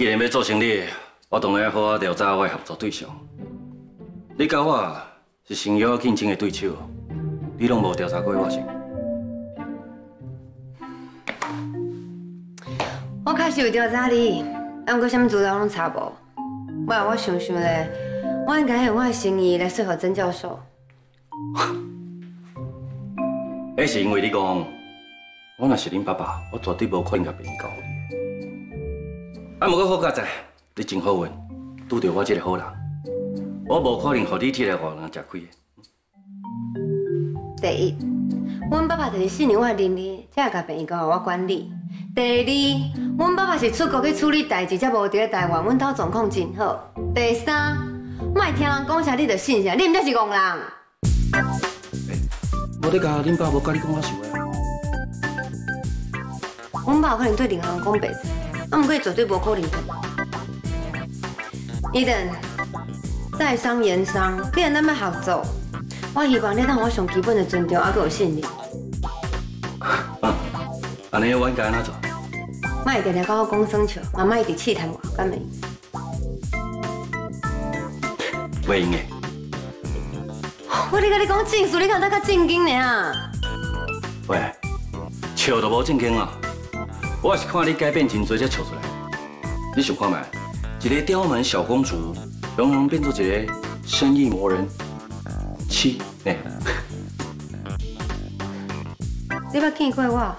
既然要做生意，我当然要好好调查我的合作对象。你甲我是生意竞争的对手，你拢无调查过我是？我确实有调查你，但过什么资料拢查无。不然我想想咧，我应该用我的生意来说服曾教授。那是因为你讲，我若是恁爸爸，我绝对无可能甲别人交你。啊，不过好佳在，你真好运，拄到我这个好人，我无可能让你这个外人吃亏。第一，阮爸爸就是信任我的能力，才会甲病院交我管理。第二，阮爸爸是出国去处理代志，才无伫台湾。阮家状况真好。第三，莫听人讲啥，你就信啥，你毋则是戆人。我咧甲恁爸无甲你讲我想的。阮爸可能对任何人讲白字。啊，毋过绝对无可能。伊顿，在商言商，既然咱要合作，我希望你当我上基本的尊重，还佫有信任。啊，安尼我应该安怎做？莫会定定甲我讲生笑，嘛莫一直试探我，敢袂？袂用的。我咧甲你讲正事，你敢得较正经呢？喂，笑都无正经啊！我是看你改变真多才笑出来。你想看没？一个刁蛮小公主，融融变做一个生意魔人。七，哎，你捌见过我？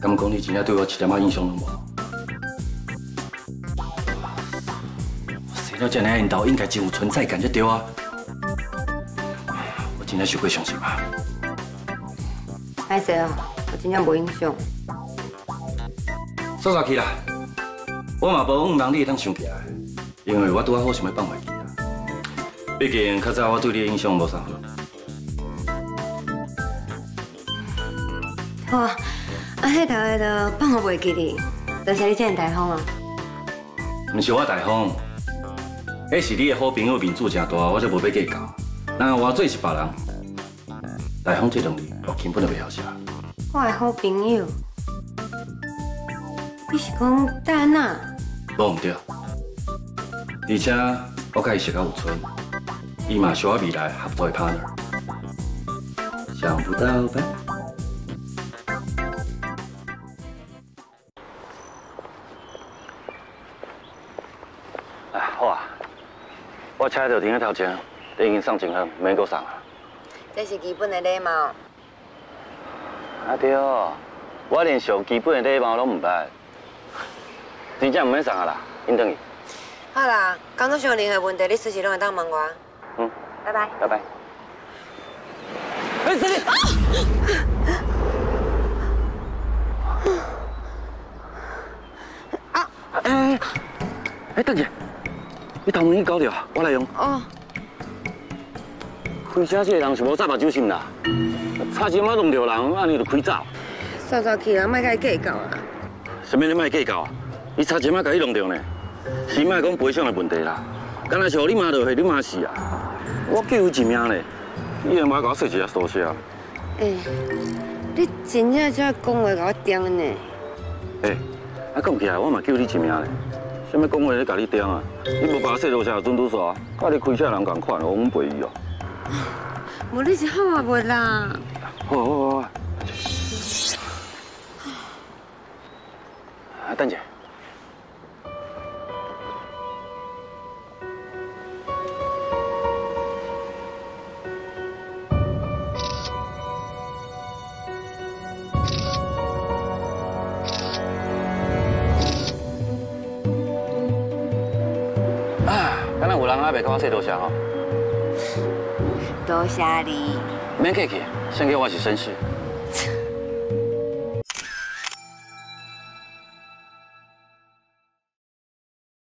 敢讲你真正对我一点仔印象都无？生了这样引导，应该真有存在感才对啊！我真正受过伤心啊！歹势啊，我真正无印象。说啥去啦？我嘛无唔让你当想起来，因为我拄好想要放袂记啊。毕竟较早我对你的印象无啥好。好啊，啊，迄条个都放我袂记哩。多谢你这样大方啊。唔是我大方，迄是你的好朋友面子正大，我才无要计较。那我做是别人，大方这两字。我根本就袂晓写。我的好朋友，你是讲戴安娜？无唔对，而且我甲伊识较有趣，伊嘛是我未来合作的 partner。想不到吧？哎，好啊，我车就停在头前，你已经送真好，免搁送啊。这是基本的礼貌。啊对，我连上基本的礼貌拢唔捌，真正唔免送啊啦，因等去。好啦，工作上任何问题，你随时拢会当问我。嗯，拜拜。拜拜。哎，这里。啊！哎，哎，等下，你头毛已搞掉，我来用。哦。开车这个人是无啥目睭心啦，差钱仔弄着人，安尼就开走。刷刷去啦，莫甲伊计较啦。什么你莫计较啊？伊差钱仔甲伊弄着呢，是莫讲赔偿的问题啦。敢那是你妈落去，你妈死啊！我救伊一命嘞，你也莫甲我说一下多谢。哎，你真正这讲话甲我刁呢？哎，啊讲起来，我嘛救你一命嘞。什么讲话咧？甲你刁啊？你无把我说多谢，准拄煞，甲你开车人共款，我唔陪伊哦。无你是好啊，袂啦。好，好，好。啊，等下。啊，敢若有人还袂跟我说多谢吼？多谢你。免客气，先给我是绅士。